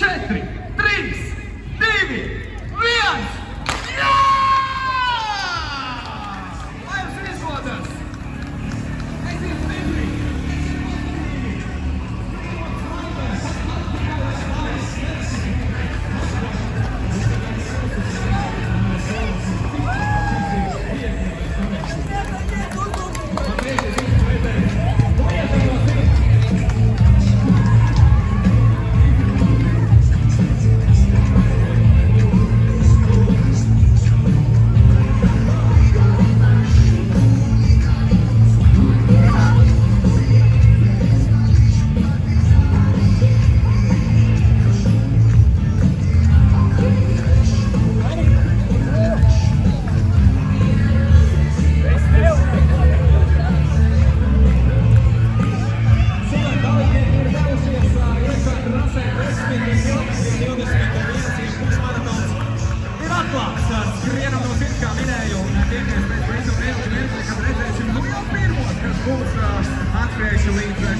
4, 3, 2, 2021. maratons ir atklāts ar vienu no tiem, kā minēju, un tiemies pēc brīdum, brīdum, brīdum, kad redzēsim nu jau pirmos, kas būs atgriežu līdz